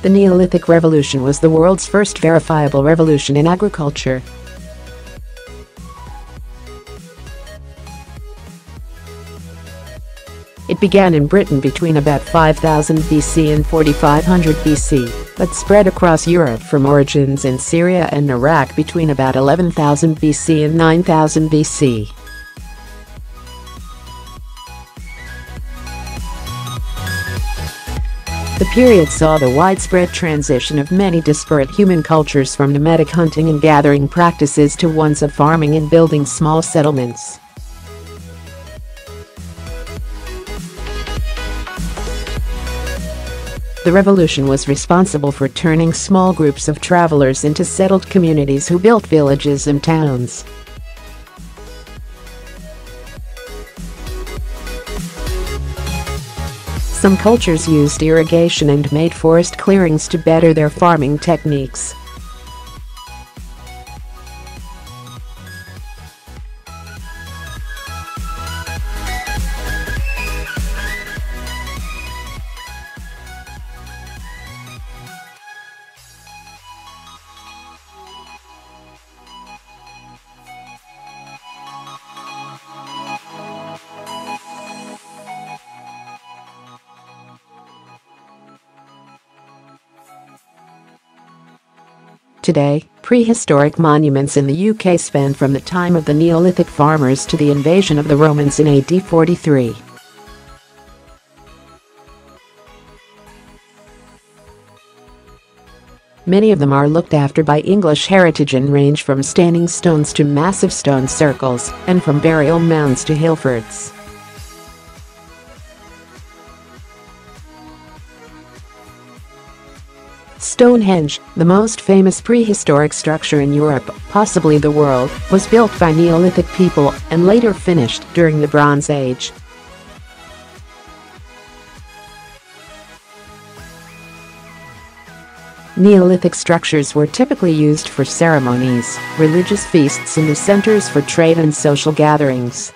The Neolithic Revolution was the world's first verifiable revolution in agriculture. It began in Britain between about 5000 BC and 4500 BC, but spread across Europe from origins in Syria and Iraq between about 11,000 BC and 9000 BC. The period saw the widespread transition of many disparate human cultures from nomadic hunting and gathering practices to ones of farming and building small settlements. The revolution was responsible for turning small groups of travelers into settled communities who built villages and towns. Some cultures used irrigation and made forest clearings to better their farming techniques. Today, prehistoric monuments in the UK span from the time of the Neolithic farmers to the invasion of the Romans in AD 43. Many of them are looked after by English heritage and range from standing stones to massive stone circles, and from burial mounds to hill forts. Stonehenge, the most famous prehistoric structure in Europe, possibly the world, was built by Neolithic people and later finished during the Bronze Age. Neolithic structures were typically used for ceremonies, religious feasts and the centers for trade and social gatherings.